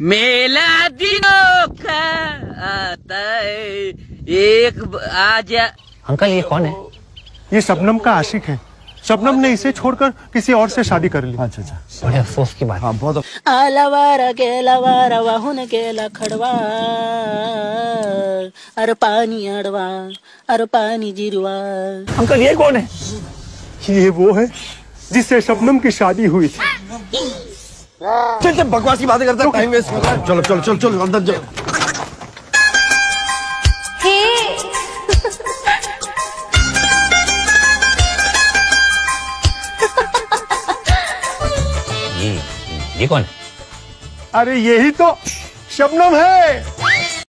मेला दिनों का आता है। एक आजा अंकल ये कौन है? ये शबनम का आशिक है। शबनम ने इसे छोड़कर किसी और से शादी कर ली। अच्छा अच्छा। बड़े अफसोस की बात। हाँ बहुत आलावार गेलावार वाहून गेला खडवा। अरे पाणी अडवा अरे पाणी जिरवा। अंकल ये कौन है? ये वो है जिससे शबनम की शादी हुई थी। चल बकवास की बातें करता है टाइम वेस्ट कर रहा है। चलो चलो चलो चलो अंदर जाओ। ये ये कौन? अरे यही तो शबनम है।